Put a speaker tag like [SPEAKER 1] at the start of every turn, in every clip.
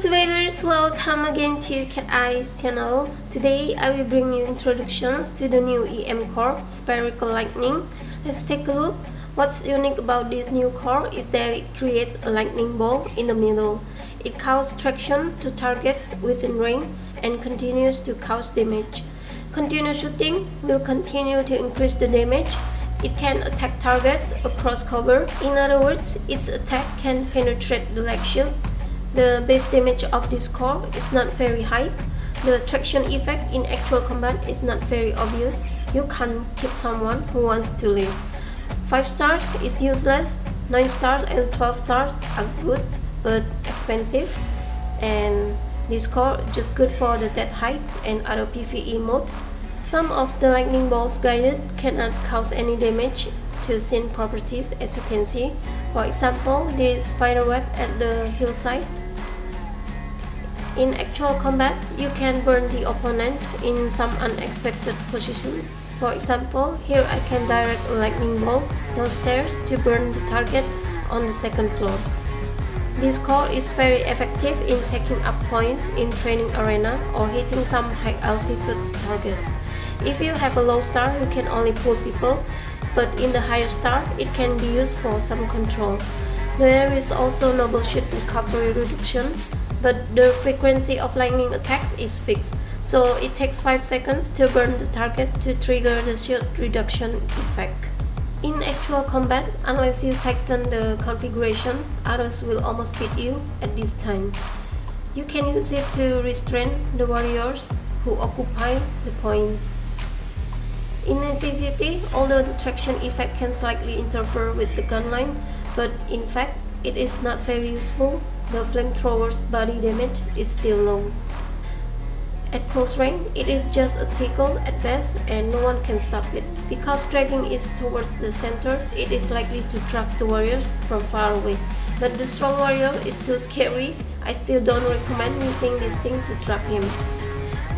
[SPEAKER 1] survivors, welcome again to Cat Eyes channel. Today I will bring you introductions to the new EM core, Spherical Lightning. Let's take a look. What's unique about this new core is that it creates a lightning bolt in the middle. It causes traction to targets within range and continues to cause damage. Continuous shooting will continue to increase the damage. It can attack targets across cover. In other words, its attack can penetrate the leg shield the base damage of this core is not very high. The traction effect in actual combat is not very obvious. You can't keep someone who wants to live. 5 stars is useless, 9 stars and 12 stars are good but expensive and this core just good for the Dead High and other PvE mode. Some of the lightning bolts guided cannot cause any damage to scene properties as you can see. For example, this spider web at the hillside in actual combat, you can burn the opponent in some unexpected positions. For example, here I can direct a lightning bolt downstairs to burn the target on the second floor. This call is very effective in taking up points in training arena or hitting some high altitude targets. If you have a low star, you can only pull people, but in the higher star, it can be used for some control. There is also noble shield recovery reduction but the frequency of lightning attacks is fixed, so it takes 5 seconds to burn the target to trigger the shield reduction effect. In actual combat, unless you tighten the configuration, others will almost beat you at this time. You can use it to restrain the warriors who occupy the points. In necessity, although the traction effect can slightly interfere with the gunline, but in fact, it is not very useful the flamethrower's body damage is still low. At close range, it is just a tickle at best and no one can stop it. Because dragging is towards the center, it is likely to trap the warriors from far away. But the strong warrior is too scary, I still don't recommend using this thing to trap him.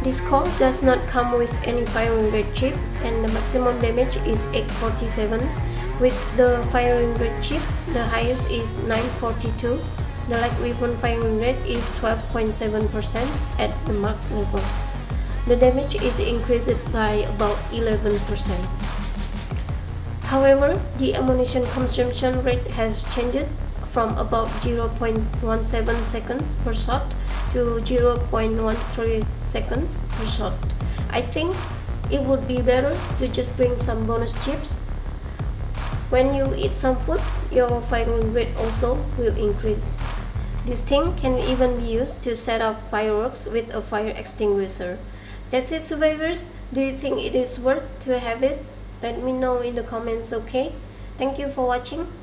[SPEAKER 1] This core does not come with any firing rate chip and the maximum damage is 847. With the firing rate chip, the highest is 942 the light weapon firing rate is 12.7% at the max level. The damage is increased by about 11%. However, the ammunition consumption rate has changed from about 0.17 seconds per shot to 0.13 seconds per shot. I think it would be better to just bring some bonus chips. When you eat some food, your firing rate also will increase. This thing can even be used to set off fireworks with a fire extinguisher. That's it survivors. Do you think it is worth to have it? Let me know in the comments okay? Thank you for watching.